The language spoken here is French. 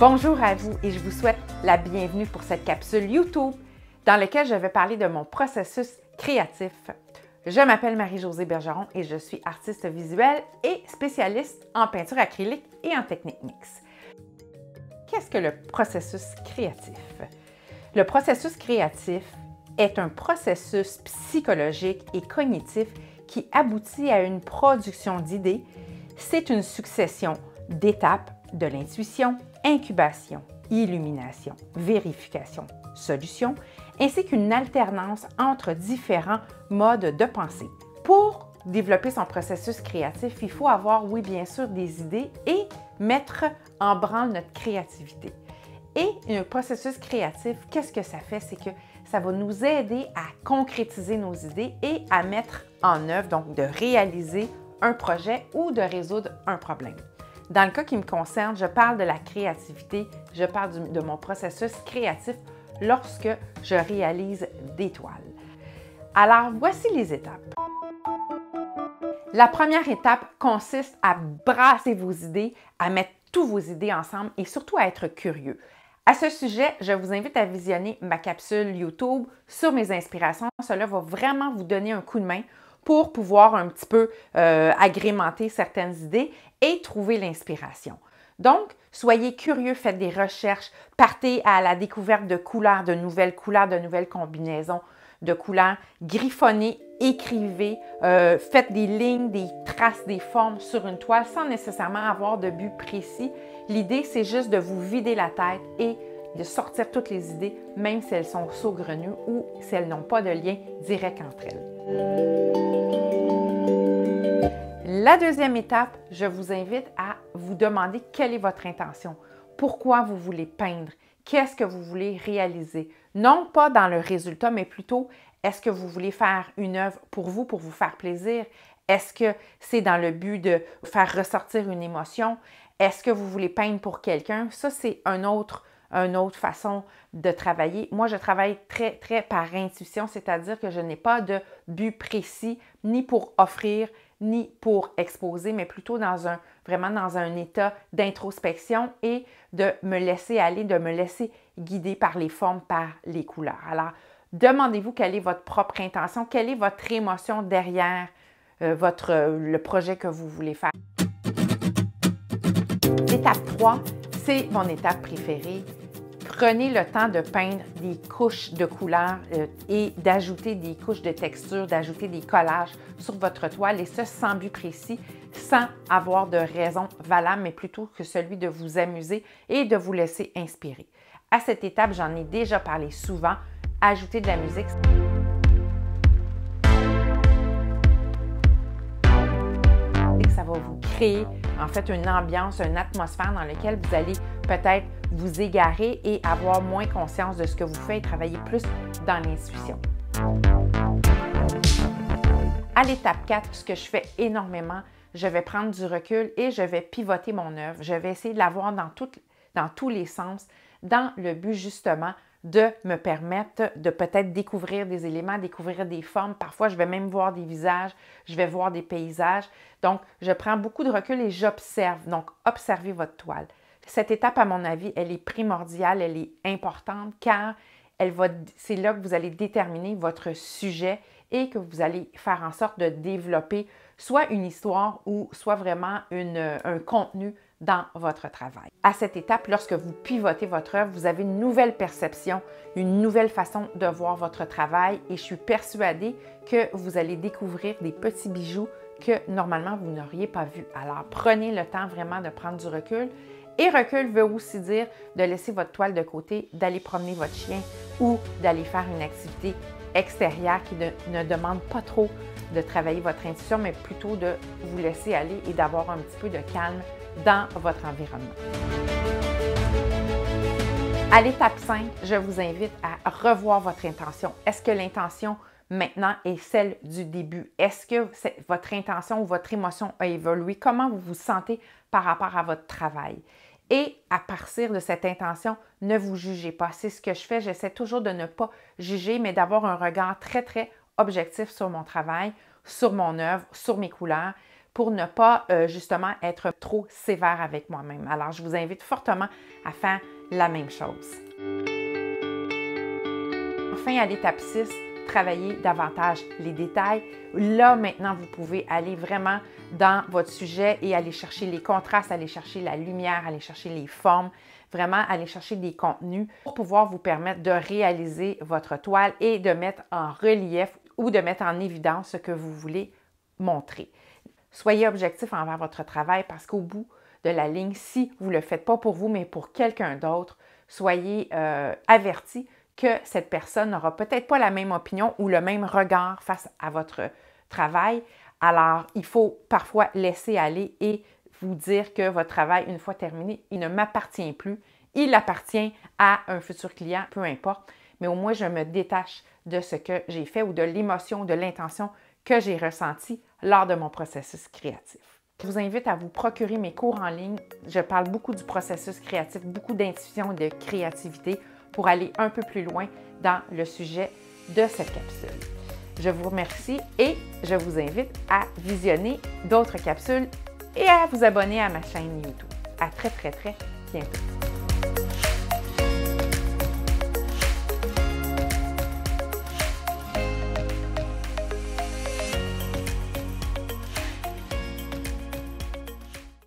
Bonjour à vous et je vous souhaite la bienvenue pour cette capsule YouTube dans laquelle je vais parler de mon processus créatif. Je m'appelle Marie-Josée Bergeron et je suis artiste visuelle et spécialiste en peinture acrylique et en technique mix. Qu'est-ce que le processus créatif? Le processus créatif est un processus psychologique et cognitif qui aboutit à une production d'idées. C'est une succession d'étapes de l'intuition, incubation, illumination, vérification, solution, ainsi qu'une alternance entre différents modes de pensée. Pour développer son processus créatif, il faut avoir, oui, bien sûr, des idées et mettre en branle notre créativité. Et un processus créatif, qu'est-ce que ça fait? C'est que ça va nous aider à concrétiser nos idées et à mettre en œuvre, donc de réaliser un projet ou de résoudre un problème. Dans le cas qui me concerne, je parle de la créativité, je parle de mon processus créatif lorsque je réalise des toiles. Alors, voici les étapes. La première étape consiste à brasser vos idées, à mettre toutes vos idées ensemble et surtout à être curieux. À ce sujet, je vous invite à visionner ma capsule YouTube sur mes inspirations. Cela va vraiment vous donner un coup de main pour pouvoir un petit peu euh, agrémenter certaines idées et trouver l'inspiration. Donc, soyez curieux, faites des recherches, partez à la découverte de couleurs, de nouvelles couleurs, de nouvelles combinaisons de couleurs, griffonnez, écrivez, euh, faites des lignes, des traces, des formes sur une toile sans nécessairement avoir de but précis. L'idée, c'est juste de vous vider la tête et de sortir toutes les idées, même si elles sont saugrenues ou si elles n'ont pas de lien direct entre elles. La deuxième étape, je vous invite à vous demander quelle est votre intention. Pourquoi vous voulez peindre? Qu'est-ce que vous voulez réaliser? Non pas dans le résultat, mais plutôt est-ce que vous voulez faire une œuvre pour vous, pour vous faire plaisir? Est-ce que c'est dans le but de faire ressortir une émotion? Est-ce que vous voulez peindre pour quelqu'un? Ça, c'est un autre, une autre façon de travailler. Moi, je travaille très, très par intuition, c'est-à-dire que je n'ai pas de but précis ni pour offrir ni pour exposer, mais plutôt dans un, vraiment dans un état d'introspection et de me laisser aller, de me laisser guider par les formes, par les couleurs. Alors, demandez-vous quelle est votre propre intention, quelle est votre émotion derrière euh, votre, euh, le projet que vous voulez faire. L'étape 3, c'est mon étape préférée, Prenez le temps de peindre des couches de couleurs euh, et d'ajouter des couches de texture, d'ajouter des collages sur votre toile et ce sans but précis, sans avoir de raison valable, mais plutôt que celui de vous amuser et de vous laisser inspirer. À cette étape, j'en ai déjà parlé souvent, ajouter de la musique. Va vous créer en fait une ambiance, une atmosphère dans laquelle vous allez peut-être vous égarer et avoir moins conscience de ce que vous faites et travailler plus dans l'intuition. À l'étape 4, ce que je fais énormément, je vais prendre du recul et je vais pivoter mon œuvre. Je vais essayer de la voir dans, dans tous les sens, dans le but justement de me permettre de peut-être découvrir des éléments, découvrir des formes. Parfois, je vais même voir des visages, je vais voir des paysages. Donc, je prends beaucoup de recul et j'observe. Donc, observez votre toile. Cette étape, à mon avis, elle est primordiale, elle est importante car elle va, c'est là que vous allez déterminer votre sujet et que vous allez faire en sorte de développer soit une histoire ou soit vraiment un contenu dans votre travail. À cette étape, lorsque vous pivotez votre œuvre, vous avez une nouvelle perception, une nouvelle façon de voir votre travail et je suis persuadée que vous allez découvrir des petits bijoux que normalement vous n'auriez pas vus. Alors prenez le temps vraiment de prendre du recul et recul veut aussi dire de laisser votre toile de côté, d'aller promener votre chien ou d'aller faire une activité extérieure qui ne, demande pas trop de travailler votre intuition, mais plutôt de vous laisser aller et d'avoir un petit peu de calme dans votre environnement. À l'étape 5, je vous invite à revoir votre intention. Est-ce que l'intention maintenant est celle du début? Est-ce que votre intention ou votre émotion a évolué? Comment vous vous sentez par rapport à votre travail? Et à partir de cette intention, ne vous jugez pas. C'est ce que je fais. J'essaie toujours de ne pas juger, mais d'avoir un regard très, très objectif sur mon travail, sur mon œuvre, sur mes couleurs, pour ne pas euh, justement être trop sévère avec moi-même. Alors, je vous invite fortement à faire la même chose. Enfin, à l'étape 6, travailler davantage les détails. Là, maintenant, vous pouvez aller vraiment dans votre sujet et aller chercher les contrastes, aller chercher la lumière, aller chercher les formes, vraiment aller chercher des contenus pour pouvoir vous permettre de réaliser votre toile et de mettre en relief ou de mettre en évidence ce que vous voulez montrer. Soyez objectif envers votre travail parce qu'au bout de la ligne, si vous ne le faites pas pour vous, mais pour quelqu'un d'autre, soyez euh, averti que cette personne n'aura peut-être pas la même opinion ou le même regard face à votre travail. Alors, il faut parfois laisser aller et vous dire que votre travail, une fois terminé, il ne m'appartient plus. Il appartient à un futur client, peu importe. Mais au moins, je me détache de ce que j'ai fait ou de l'émotion, de l'intention que j'ai ressentie lors de mon processus créatif. Je vous invite à vous procurer mes cours en ligne. Je parle beaucoup du processus créatif, beaucoup d'intuition et de créativité pour aller un peu plus loin dans le sujet de cette capsule. Je vous remercie et je vous invite à visionner d'autres capsules et à vous abonner à ma chaîne YouTube. À très très très bientôt.